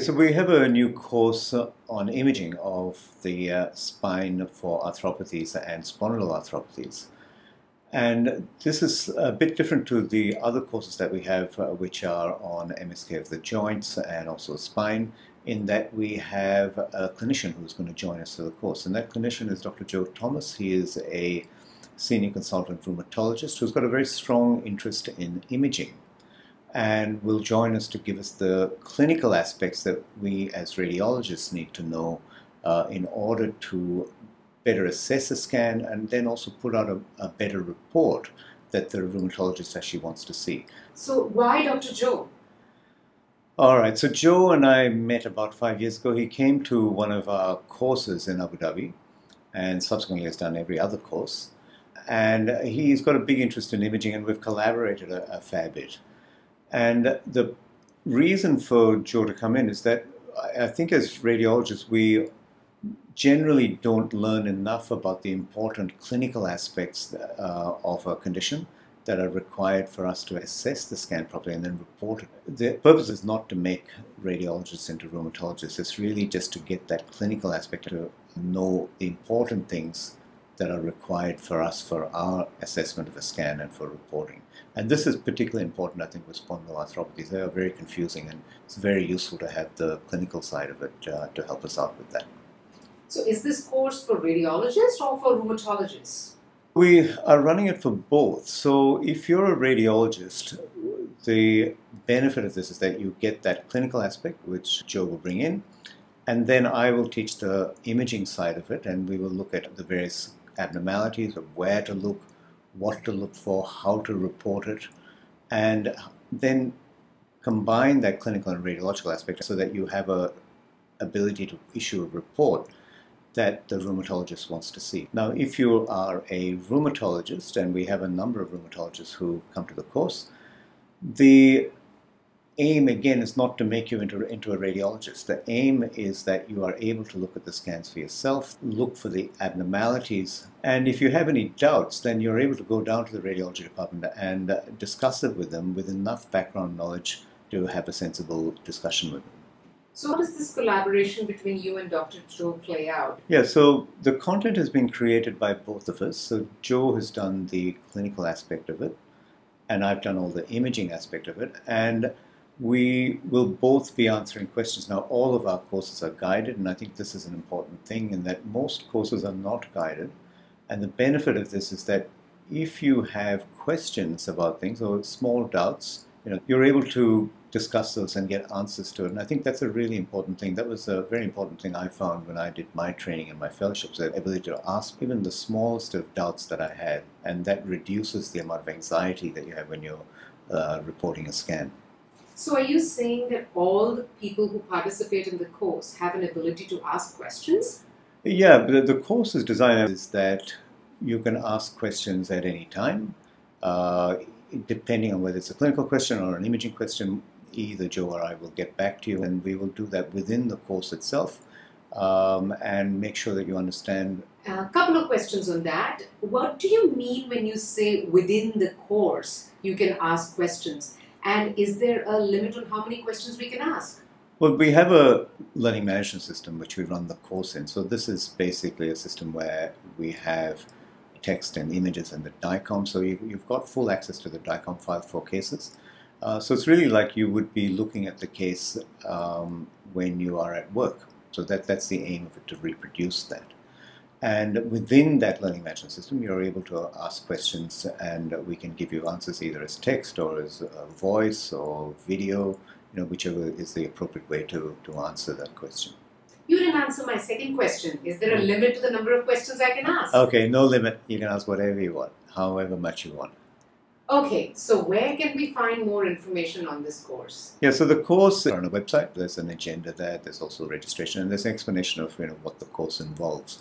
So we have a new course on imaging of the uh, spine for arthropathies and spondyloarthropathies. And this is a bit different to the other courses that we have, uh, which are on MSK of the joints and also spine, in that we have a clinician who's going to join us for the course. And that clinician is Dr. Joe Thomas. He is a senior consultant rheumatologist who's got a very strong interest in imaging and will join us to give us the clinical aspects that we as radiologists need to know uh, in order to better assess a scan and then also put out a, a, better report that the rheumatologist actually wants to see. So why Dr. Joe? All right, so Joe and I met about five years ago. He came to one of our courses in Abu Dhabi and subsequently has done every other course. And he's got a big interest in imaging and we've collaborated a, a fair bit. And the reason for Joe to come in is that I think as radiologists, we generally don't learn enough about the important clinical aspects uh, of a condition that are required for us to assess the scan properly and then report it. The purpose is not to make radiologists into rheumatologists, it's really just to get that clinical aspect to know the important things that are required for us for our assessment of a scan and for reporting. And this is particularly important, I think, with spondyloarthropathies. They are very confusing, and it's very useful to have the clinical side of it uh, to help us out with that. So, is this course for radiologists or for rheumatologists? We are running it for both. So, if you're a radiologist, the benefit of this is that you get that clinical aspect, which Joe will bring in, and then I will teach the imaging side of it, and we will look at the various abnormalities of where to look, what to look for, how to report it, and then combine that clinical and radiological aspect so that you have a ability to issue a report that the rheumatologist wants to see. Now, if you are a rheumatologist, and we have a number of rheumatologists who come to the course, the aim again is not to make you into, into a radiologist. The aim is that you are able to look at the scans for yourself, look for the abnormalities, and if you have any doubts, then you're able to go down to the radiology department and uh, discuss it with them with enough background knowledge to have a sensible discussion with them. So, how does this collaboration between you and Dr. Joe play out? Yeah, so the content has been created by both of us. So, Joe has done the clinical aspect of it, and I've done all the imaging aspect of it. And we will both be answering questions. Now, all of our courses are guided, and I think this is an important thing in that most courses are not guided. And the benefit of this is that if you have questions about things or small doubts, you know, you're able to discuss those and get answers to it. And I think that's a really important thing. That was a very important thing I found when I did my training and my fellowships, the ability to ask even the smallest of doubts that I had. And that reduces the amount of anxiety that you have when you're uh, reporting a scan. So are you saying that all the people who participate in the course have an ability to ask questions? Yeah, the, the course is designed is that you can ask questions at any time. Uh, depending on whether it's a clinical question or an imaging question, either Joe or I will get back to you and we will do that within the course itself um, and make sure that you understand. A couple of questions on that. What do you mean when you say within the course you can ask questions? And is there a limit on how many questions we can ask? Well, we have a learning management system which we run the course in. So this is basically a system where we have text and images and the DICOM. So you, have got full access to the DICOM file for cases. Uh, so it's really like you would be looking at the case um, when you are at work. So that, that's the aim of it, to reproduce that. And within that learning management system, you're able to ask questions and we can give you answers either as text or as voice or video, you know, whichever is the appropriate way to, to answer that question. You didn't answer my second question. Is there a hmm. limit to the number of questions I can ask? Okay, no limit. You can ask whatever you want, however much you want. Okay, so where can we find more information on this course? Yeah, so the course on a website. There's an agenda there. There's also registration, and there's an explanation of you know what the course involves.